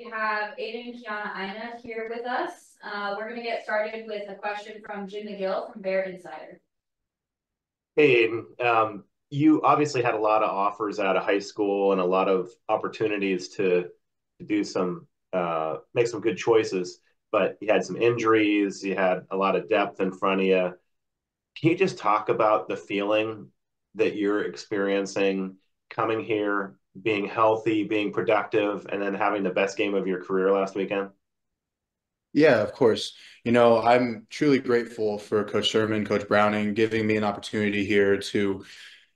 We have Aidan and Kiana Ina here with us. Uh, we're gonna get started with a question from Jim McGill from Bear Insider. Hey, Aidan. Um, you obviously had a lot of offers out of high school and a lot of opportunities to, to do some uh, make some good choices, but you had some injuries, you had a lot of depth in front of you. Can you just talk about the feeling that you're experiencing coming here, being healthy, being productive, and then having the best game of your career last weekend? Yeah, of course. You know, I'm truly grateful for Coach Sirmon, Coach Browning, giving me an opportunity here to,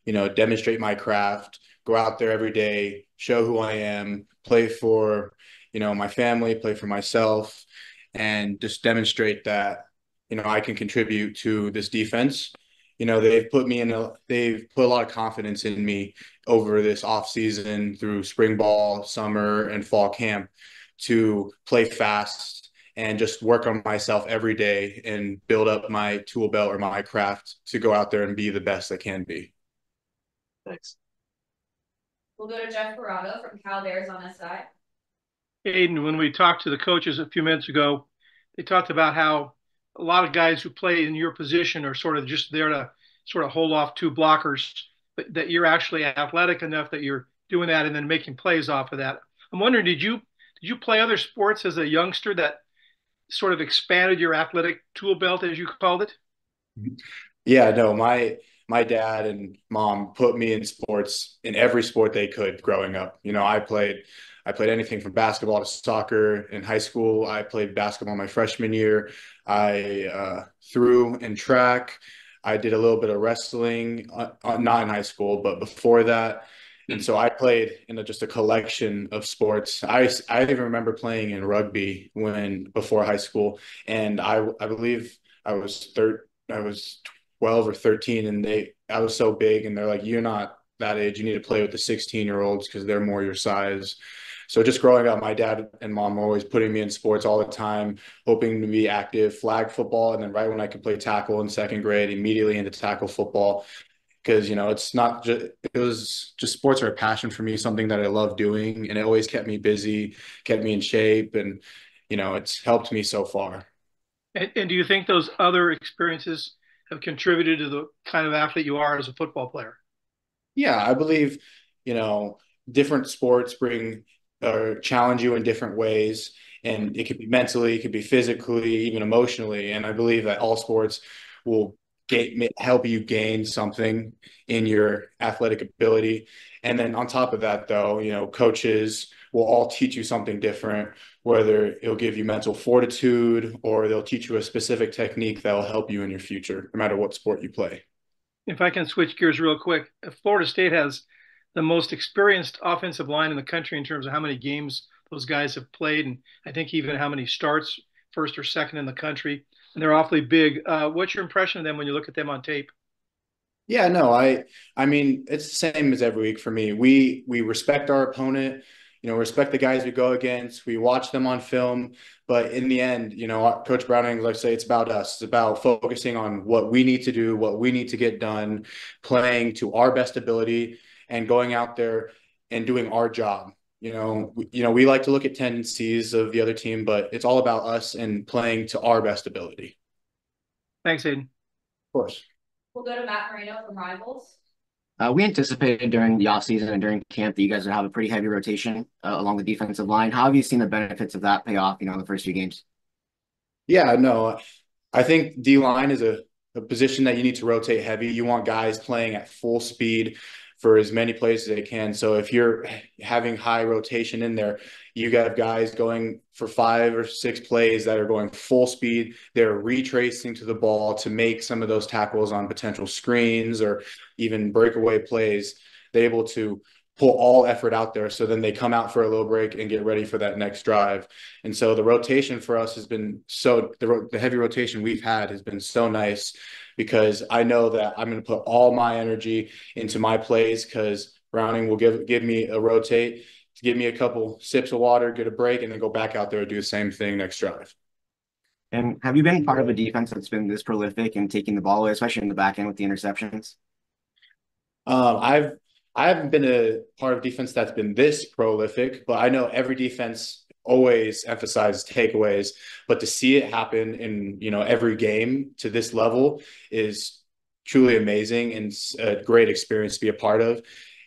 you know, demonstrate my craft, go out there every day, show who I am, play for, you know, my family, play for myself, and just demonstrate that, you know, I can contribute to this defense. You know, they've put me in a, they've put a lot of confidence in me over this off season through spring ball, summer, and fall camp to play fast and just work on myself every day and build up my tool belt or my craft to go out there and be the best I can be. Thanks. We'll go to Jeff Faraudo from Cal Bears on this side. Aidan, when we talked to the coaches a few minutes ago, they talked about how a lot of guys who play in your position are sort of just there to sort of hold off two blockers, but that you're actually athletic enough that you're doing that and then making plays off of that. I'm wondering, did you did you play other sports as a youngster that sort of expanded your athletic tool belt, as you called it? Yeah, no, my my dad and mom put me in sports in every sport they could growing up. You know, I played I played anything from basketball to soccer in high school. I played basketball my freshman year. I uh, threw and track. I did a little bit of wrestling, uh, uh not in high school, but before that. And so I played in a, just a collection of sports. I, I even remember playing in rugby when before high school, and I I believe I was third I was twelve or thirteen, and they I was so big, and they're like, you're not that age. You need to play with the sixteen year olds because they're more your size. So just growing up, my dad and mom were always putting me in sports all the time, hoping to be active, flag football, and then right when I could play tackle in second grade, immediately into tackle football. Because you know it's not just it was just sports are a passion for me something that i love doing and it always kept me busy kept me in shape and you know it's helped me so far. And, and do you think those other experiences have contributed to the kind of athlete you are as a football player? Yeah i believe you know different sports bring or challenge you in different ways and it could be mentally it could be physically even emotionally and i believe that all sports will gain, help you gain something in your athletic ability. And then on top of that, though, you know, coaches will all teach you something different, whether it'll give you mental fortitude or they'll teach you a specific technique that will help you in your future, no matter what sport you play. If I can switch gears real quick, Florida State has the most experienced offensive line in the country in terms of how many games those guys have played, and I think even how many starts, first or second in the country and they're awfully big. Uh, what's your impression of them when you look at them on tape? Yeah, no, I I mean it's the same as every week for me. We we respect our opponent, you know, respect the guys we go against. We watch them on film, but in the end, you know, Coach Browning, like I say, it's about us. It's about focusing on what we need to do, what we need to get done, playing to our best ability, and going out there and doing our job. You know, we, you know, we like to look at tendencies of the other team, but it's all about us and playing to our best ability. Thanks, Aidan. Of course. We'll go to Matt Moreno from Rivals. Uh, we anticipated during the offseason and during camp that you guys would have a pretty heavy rotation uh, along the defensive line. How have you seen the benefits of that pay off, you know, in the first few games? Yeah, no, I think D line is a, a position that you need to rotate heavy. You want guys playing at full speed for as many plays as they can. So if you're having high rotation in there, you got guys going for five or six plays that are going full speed. They're retracing to the ball to make some of those tackles on potential screens or even breakaway plays. They're able to pull all effort out there. So then they come out for a little break and get ready for that next drive. And so the rotation for us has been so the, the heavy rotation we've had has been so nice because I know that I'm going to put all my energy into my plays because Browning will give give me a rotate, give me a couple sips of water, get a break, and then go back out there and do the same thing next drive. And have you been part of a defense that's been this prolific in taking the ball away, especially in the back end with the interceptions? Um, I've I haven't been a part of defense that's been this prolific, but I know every defense always emphasizes takeaways, but to see it happen in, you know, every game to this level is truly amazing and a great experience to be a part of.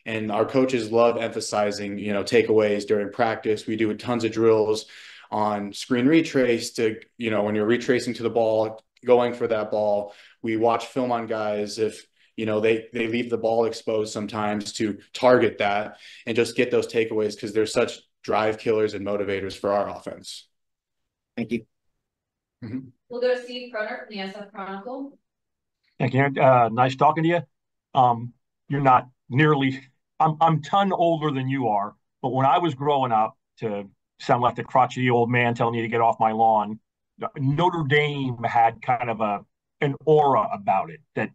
And our coaches love emphasizing, you know, takeaways during practice. We do tons of drills on screen retrace to, you know, when you're retracing to the ball, going for that ball. We watch film on guys if you know they they leave the ball exposed sometimes to target that and just get those takeaways because they're such drive killers and motivators for our offense. Thank you. Mm-hmm. We'll go to Steve Kroner from the SF Chronicle. Thank you. Uh, nice talking to you. Um, you're not nearly. I'm I'm ton older than you are, but when I was growing up, to sound like the crotchety old man telling you to get off my lawn, Notre Dame had kind of a an aura about it that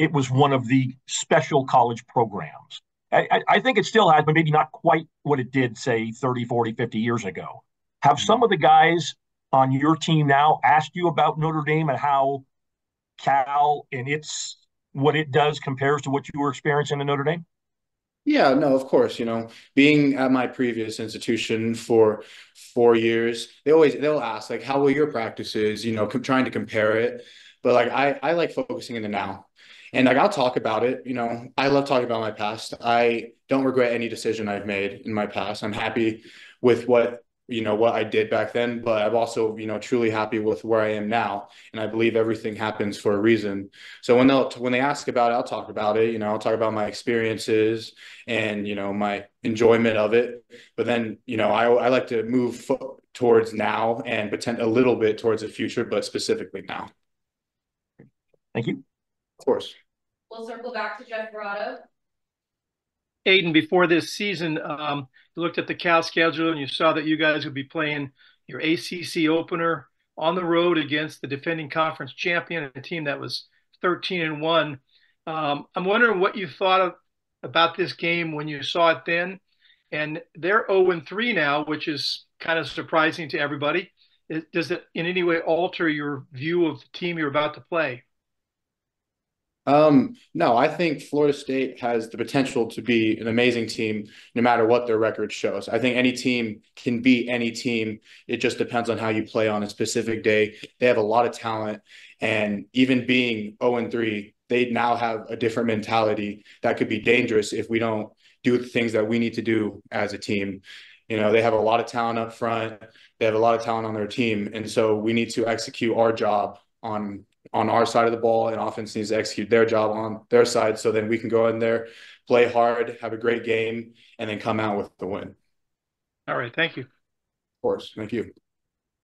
it was one of the special college programs. I, I, think it still has, but maybe not quite what it did, say, 30, 40, 50 years ago. Have mm-hmm. some of the guys on your team now asked you about Notre Dame and how Cal and its what it does compares to what you were experiencing in Notre Dame? Yeah, no, of course. You know, being at my previous institution for four years, they always they'll ask like, "How were your practices?" You know, trying to compare it. But like, I I like focusing in the now, and like I'll talk about it. You know, I love talking about my past. I don't regret any decision I've made in my past. I'm happy with what you know what I did back then, but I'm also you know truly happy with where I am now, and I believe everything happens for a reason. So when they when they ask about it, I'll talk about it. You know, I'll talk about my experiences and you know my enjoyment of it. But then you know I I like to move towards now and pretend a little bit towards the future, but specifically now. Thank you. Of course. We'll circle back to Jeff Faraudo. Aidan, before this season, um, you looked at the Cal schedule and you saw that you guys would be playing your ACC opener on the road against the defending conference champion, a team that was 13 and one. Um, I'm wondering what you thought of, about this game when you saw it then, and they're 0 and 3 now, which is kind of surprising to everybody. Does it in any way alter your view of the team you're about to play? Um, no, I think Florida State has the potential to be an amazing team no matter what their record shows. I think any team can beat any team. It just depends on how you play on a specific day. They have a lot of talent, and even being 0 and 3, they now have a different mentality that could be dangerous if we don't do the things that we need to do as a team. You know, they have a lot of talent up front. They have a lot of talent on their team, and so we need to execute our job on on our side of the ball, and offense needs to execute their job on their side. So then we can go in there, play hard, have a great game, and then come out with the win. All right. Thank you. Of course. Thank you.